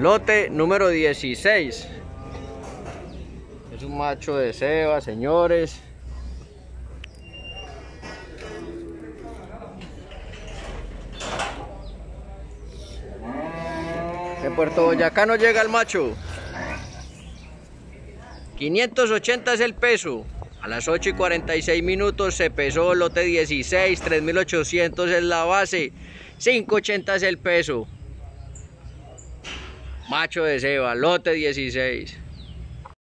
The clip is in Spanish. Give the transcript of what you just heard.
Lote número 16. Es un macho de ceba, señores. De Puerto Boyacá no llega el macho. 580 es el peso. A las 8 y 46 minutos se pesó lote 16, 3800 es la base, 580 es el peso. Macho de ceba, lote 16.